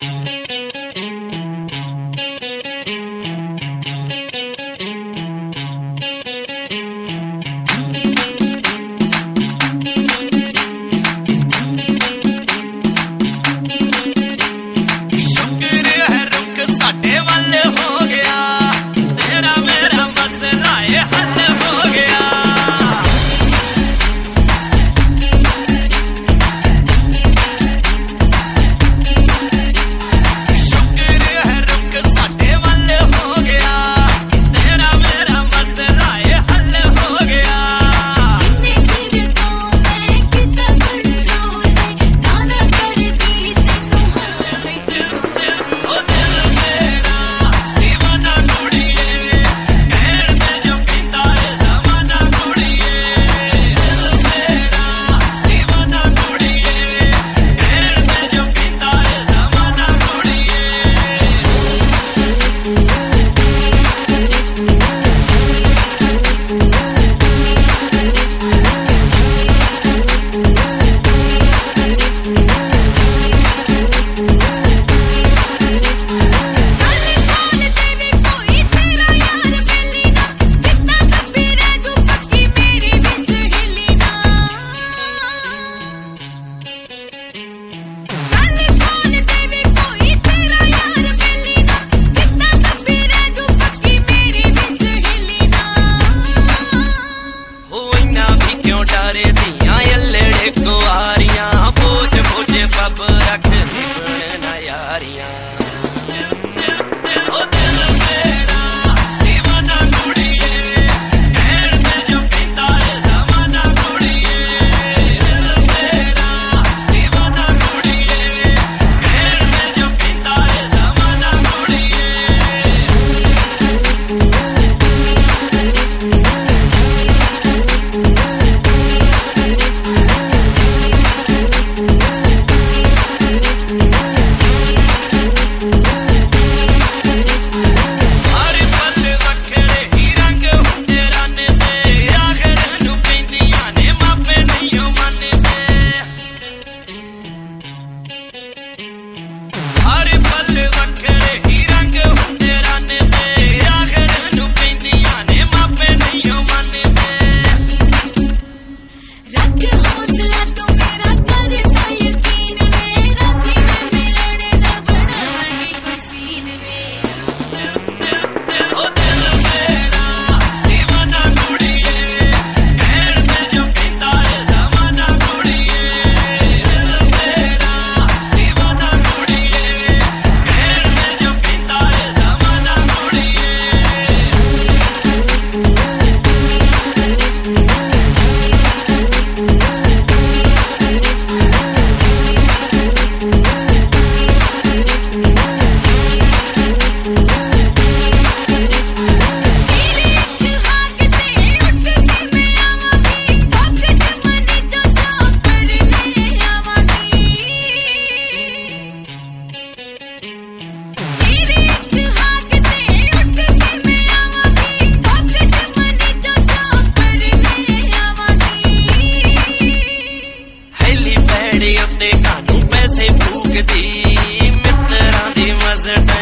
Thank you. their